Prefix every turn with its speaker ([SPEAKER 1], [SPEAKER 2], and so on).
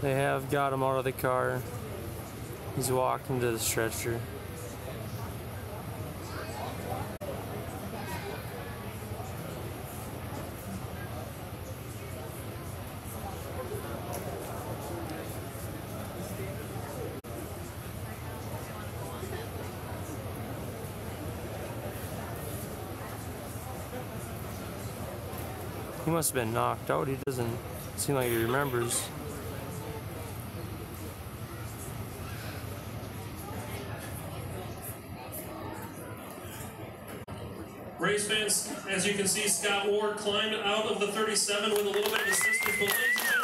[SPEAKER 1] They have got him out of the car. He's walking to the stretcher. He must have been knocked out. He doesn't seem like he remembers.
[SPEAKER 2] Race fans, as you can see, Scott Ward climbed out of the 37 with a little bit of assistance.